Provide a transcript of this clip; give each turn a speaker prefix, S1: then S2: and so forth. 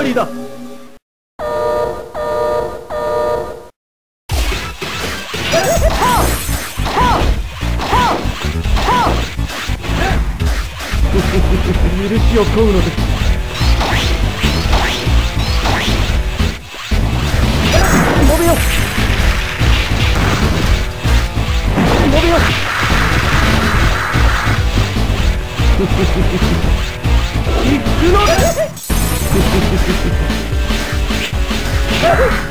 S1: がりだ。許しを請うのです。伸び行くのです